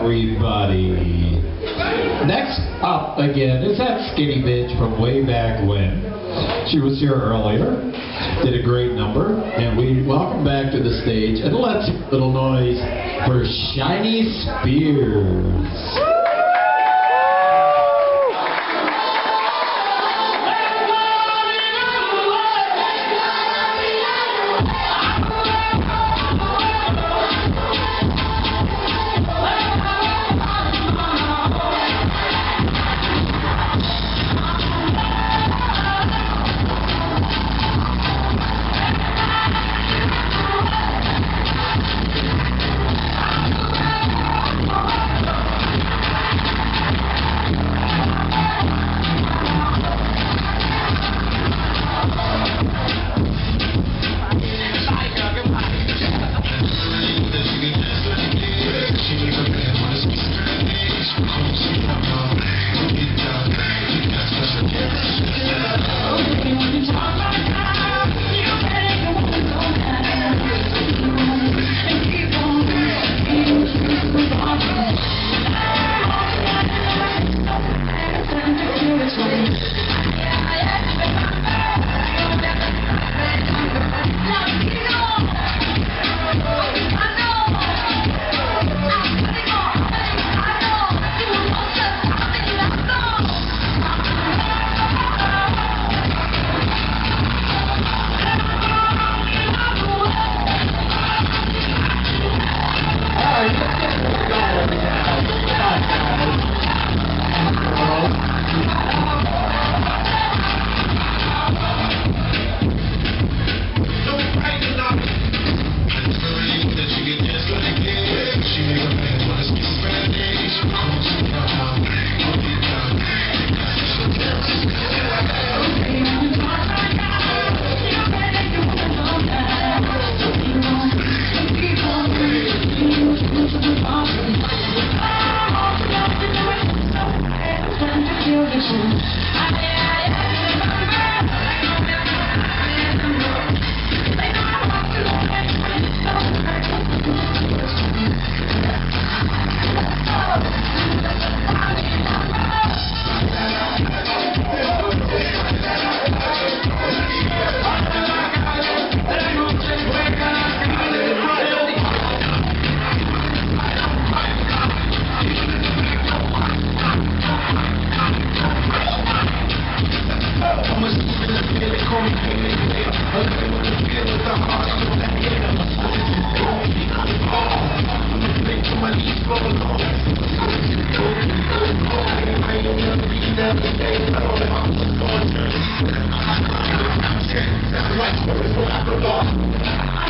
everybody. Next up again is that skinny bitch from way back when. She was here earlier, did a great number, and we welcome back to the stage and let's a little noise for Shiny Spears. 横行天下，好汉当先。兄弟们，好！弟兄们，立功。兄弟们，好！我爱兄弟的兵，我爱兄弟的兵。兄弟们，好！兄弟们，好！